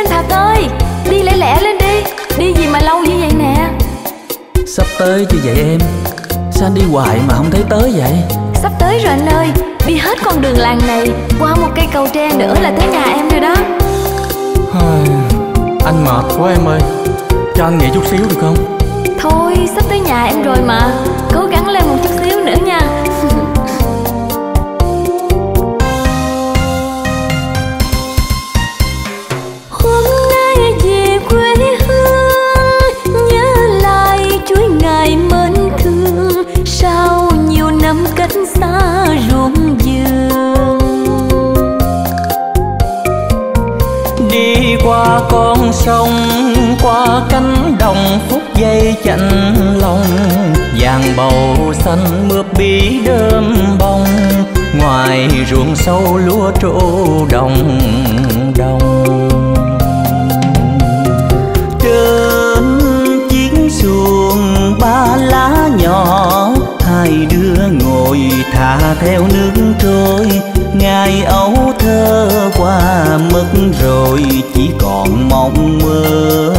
lên Thạch ơi Đi lẹ lẹ lên đi. Đi gì mà lâu như vậy nè? Sắp tới chứ vậy em. Sao anh đi hoài mà không thấy tới vậy? Sắp tới rồi anh ơi. Đi hết con đường làng này Qua một cây cầu tre nữa là tới nhà em rồi đó. Anh mệt quá em ơi. Cho anh nghỉ chút xíu được không? Thôi sắp tới nhà em rồi mà. Cố gắng lên một chút xíu nữa nha sông Qua cánh đồng phút giây chạnh lòng. Vàng bầu xanh mướp bí đơm bông, Ngoài ruộng sâu lúa trổ đồng đồng. Trên chiến xuồng ba lá nhỏ, Hai đứa ngồi thả theo nước trôi. Ngày ấu thơ qua mất rồi Chỉ còn mộng mơ.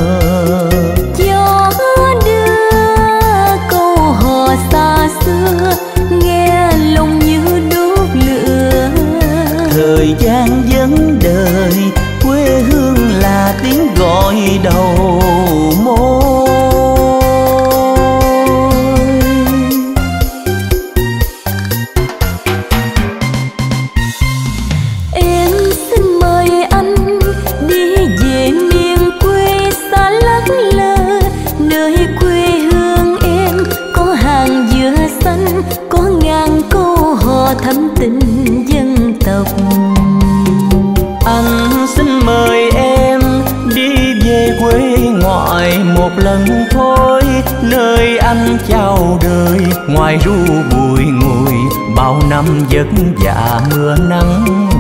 Tình dân tộc. Anh xin mời em đi về quê ngoại một lần thôi. Nơi anh chào đời, ngoài ru bụi ngùi Bao năm vất vả dạ mưa nắng.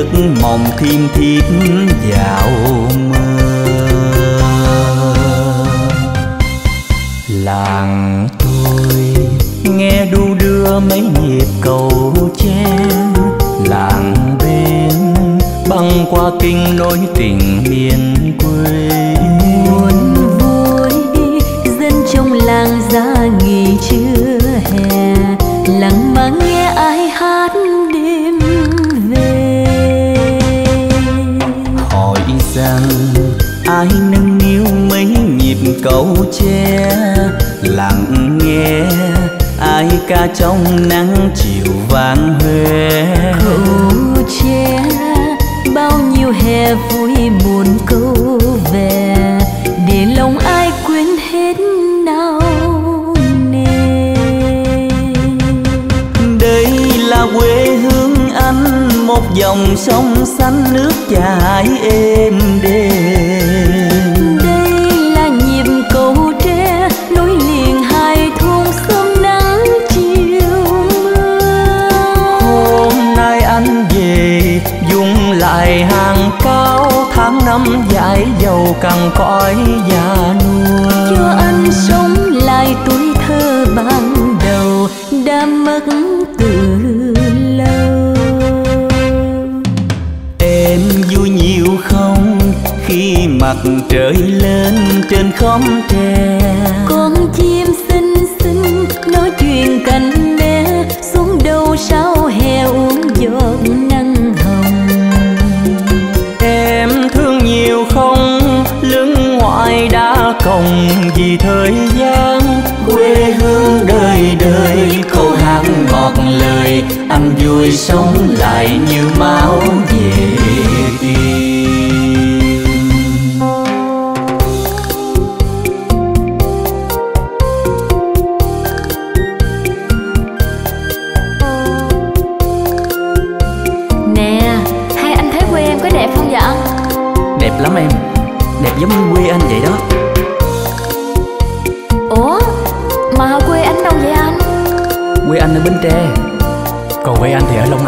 Giấc mộng thiên thiết vào mơ. Làng tôi nghe đu đưa mấy nhịp cầu tre làng bên băng qua kinh nối tình miền quê. Buồn vui dân trong làng ra tre lặng nghe ai ca trong nắng chiều vàng huê. Câu tre bao nhiêu hè vui buồn câu về để lòng ai quên hết đau nề. Đây là quê hương anh một dòng sông xanh nước chảy êm đềm dài dầu cằn cõi già nua. Cho anh sống lại tuổi thơ ban đầu đã mất từ lâu. Em vui nhiều không? Khi mặt trời lên trên khóm tre. Con chim xinh xinh nói chuyện cạnh mẹ xuống đầu sao hè uống giọt vì thời gian, quê hương đời đời, câu hát ngọt lời, ăn vui sống lại như máu về.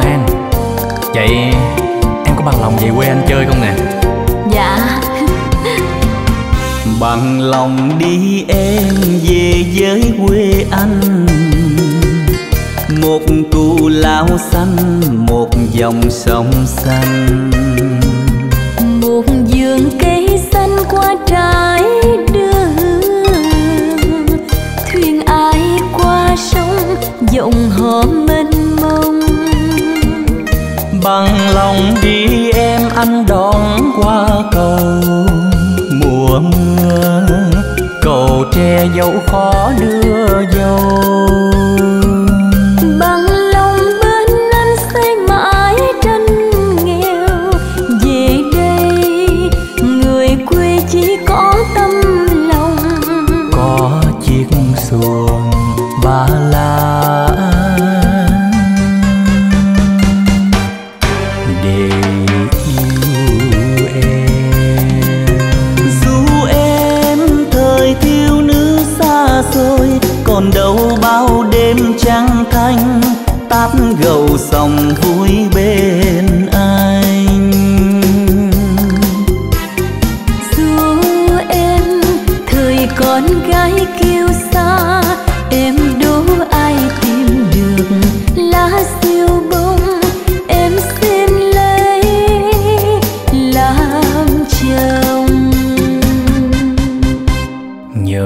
An Vậy em có bằng lòng về quê anh chơi không nè? Dạ. Bằng lòng đi em về với quê anh. Một cù lao xanh, một dòng sông xanh. Một vườn cây xanh anh đón qua cầu. Mùa mưa cầu tre dẫu khó đưa dâu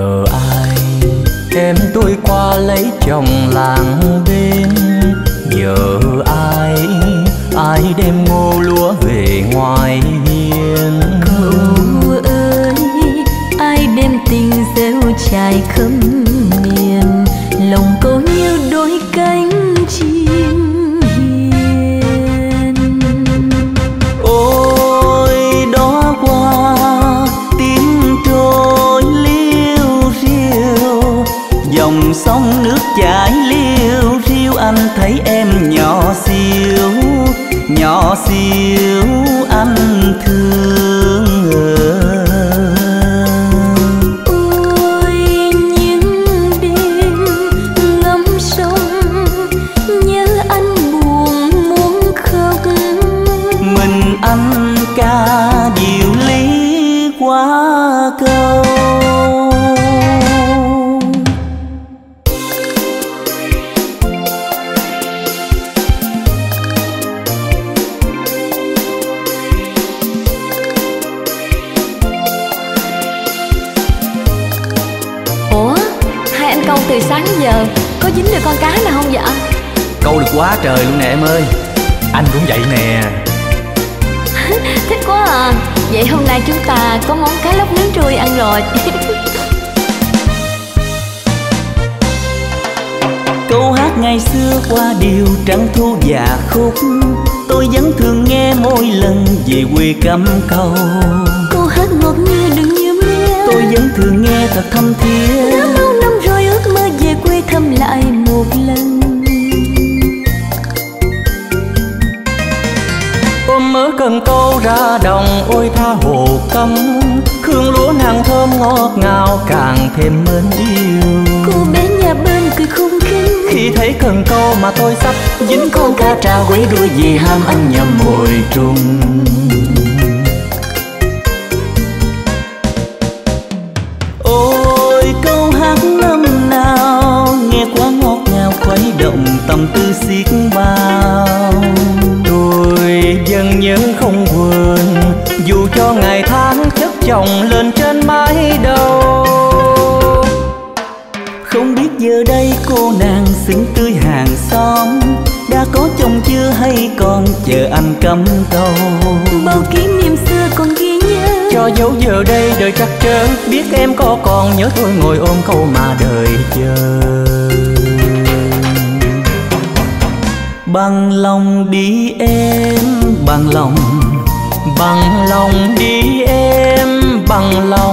nhờ ai? Em tôi qua lấy chồng làng bên. Nhờ ai? Ai đem ngô lúa về ngoài hiên? Cậu ơi, ai đem tình gieo trải khấm nào không vậy câu được quá trời luôn nè em ơi. Anh cũng vậy nè. Thích quá à. Vậy hôm nay chúng ta có món cá lóc nướng trui ăn rồi. Câu hát ngày xưa qua điều trắng thu và khúc. Tôi vẫn thường nghe mỗi lần về quê cắm câu. Câu hát ngọt như đừng như mưa. Tôi vẫn thường nghe thật thâm thiết Đã bao năm rồi ước mơ về quê thăm lại một lần. Ôm mớ cần câu ra đồng ôi tha hồ cấm hương lúa nàng thơm ngọt ngào càng thêm mến yêu. Cô bé nhà bên cười khung khinh. Khi thấy cần câu mà tôi sắp dính con cá tra quấy đuôi vì ham ăn nhầm mồi trùng anh cắm câu Bao kỷ niệm xưa còn ghi nhớ. Cho dấu giờ đây đời trắc trơ biết em có còn nhớ tôi ngồi ôm câu mà đời chờ. Bằng lòng đi em bằng lòng bằng lòng đi em bằng lòng